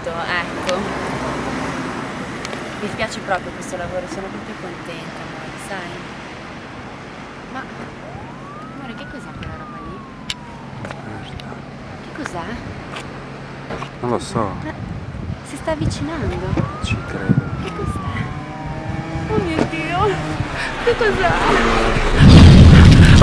tutto, ecco. Mi piace proprio questo lavoro, sono proprio contenta, amore, sai? Ma, amore, che cos'è quella roba lì? Che cos'è? Non lo so, Ma si sta avvicinando. ci credo. Che cos'è? Oh mio Dio, che cos'è?